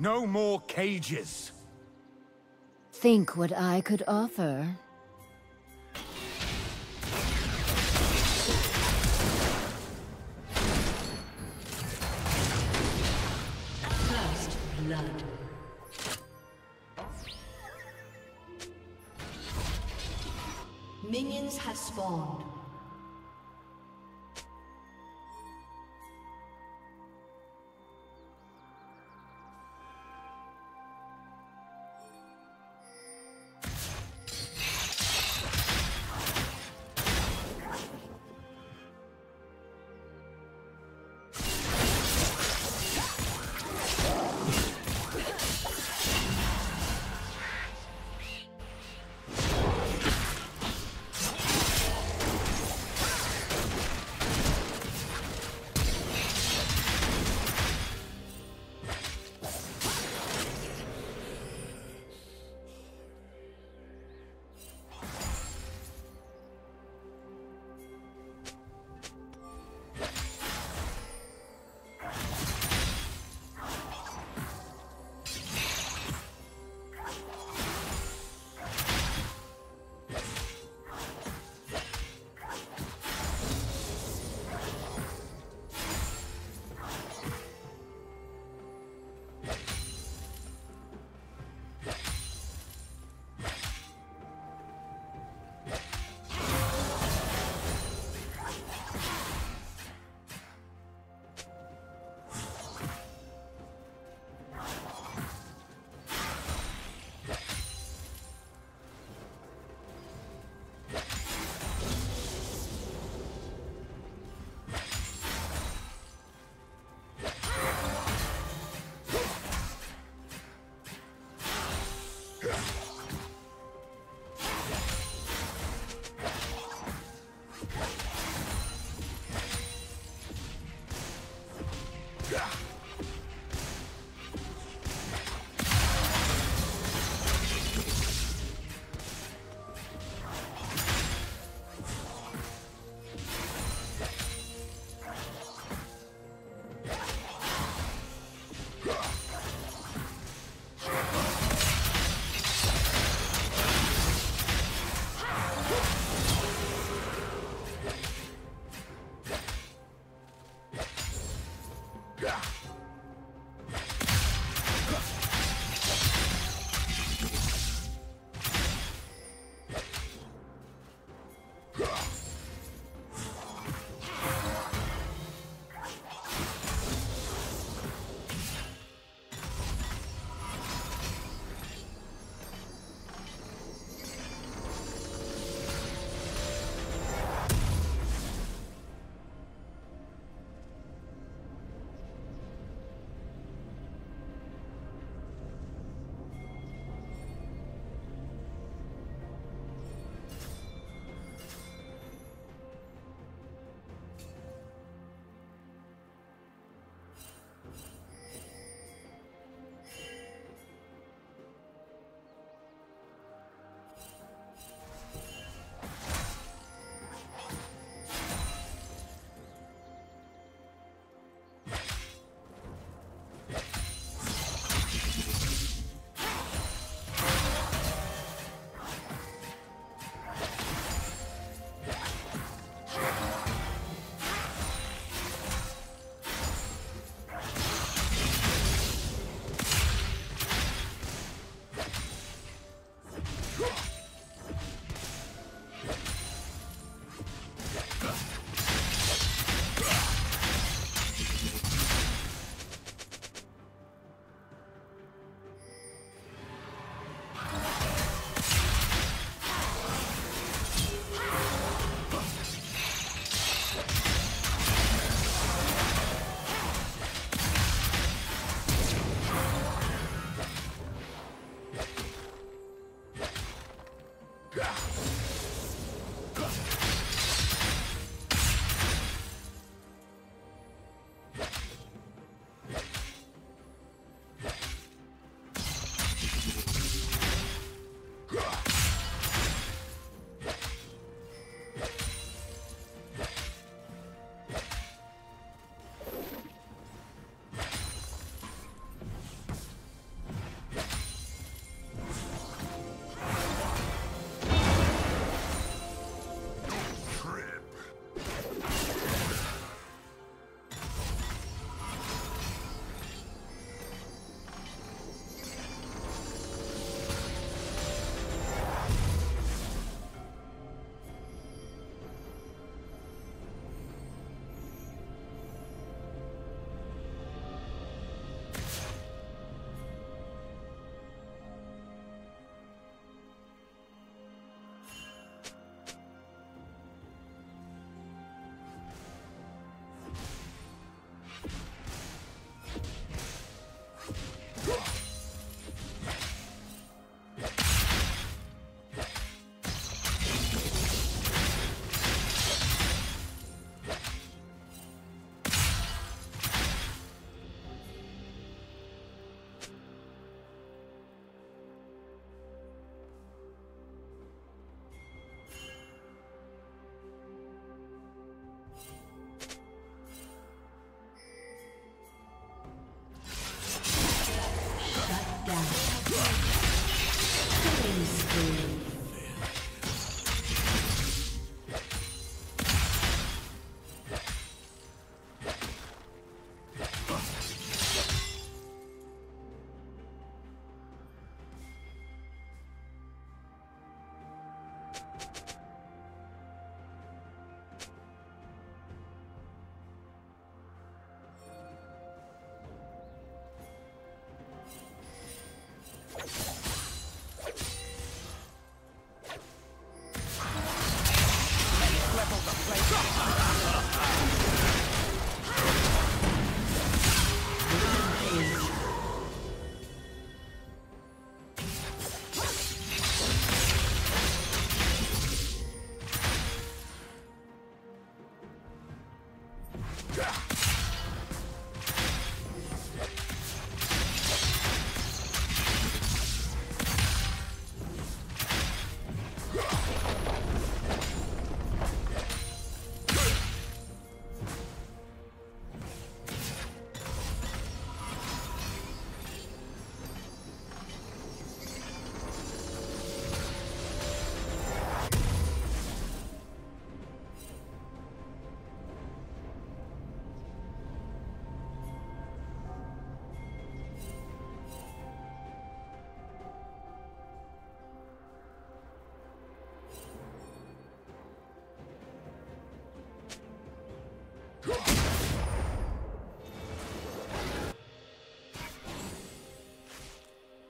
No more cages. Think what I could offer. First blood. Minions have spawned.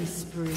killing spree.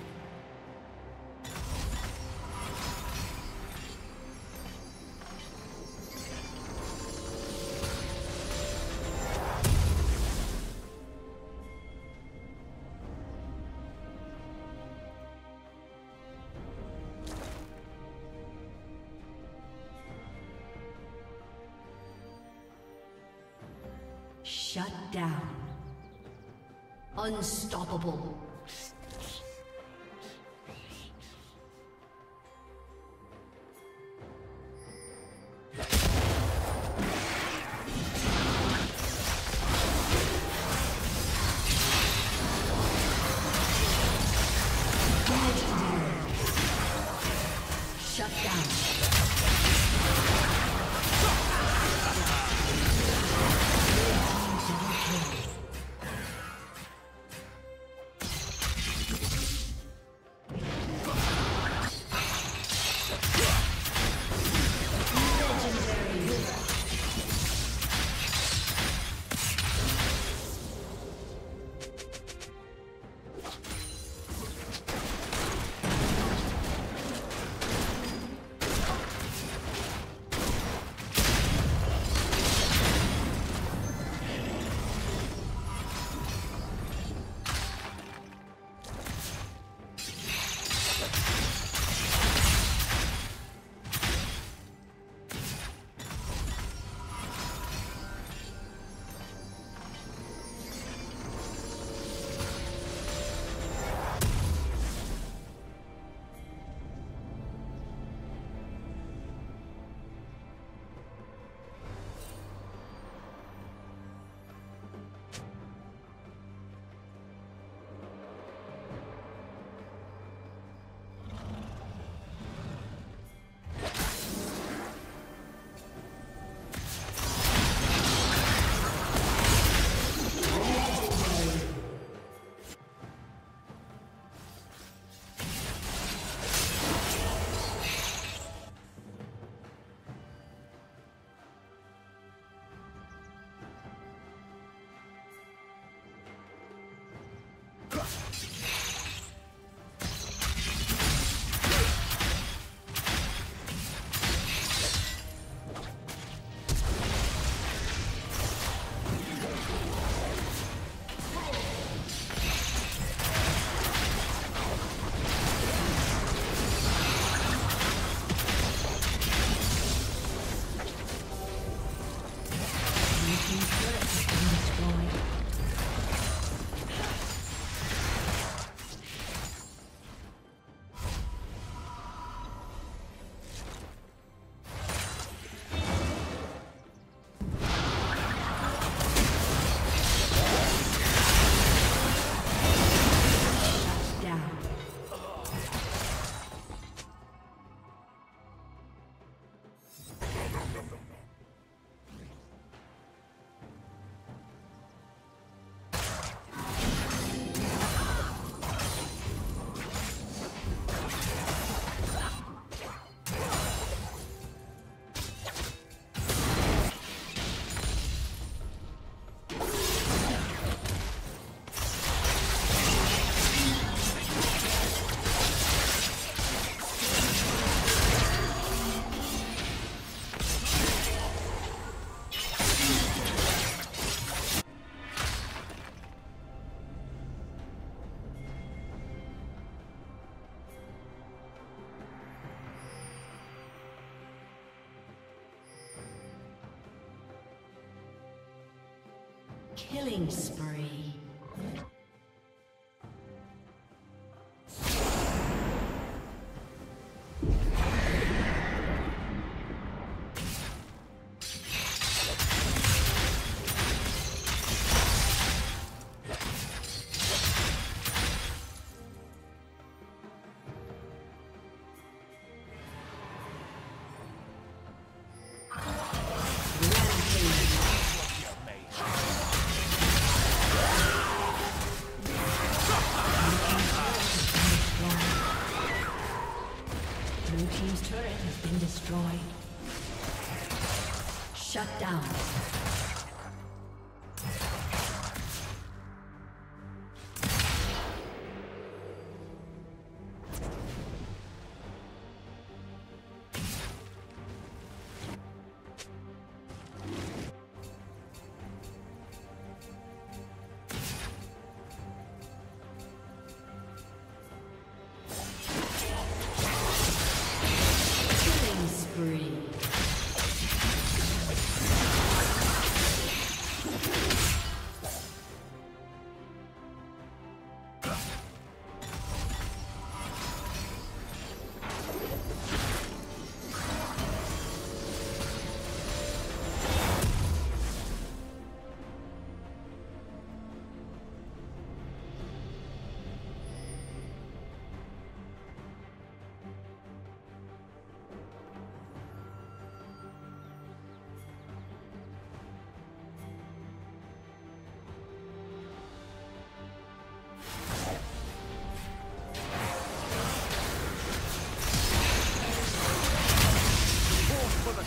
Shut down. Killing spree.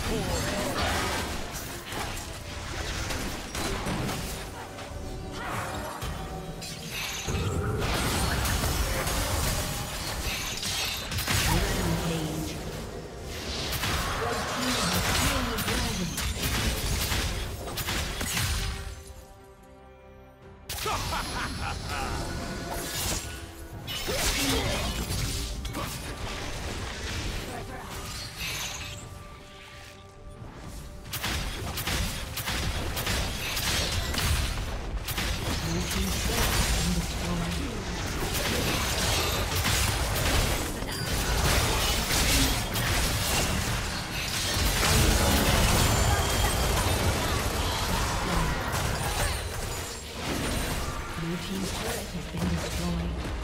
Four. Shut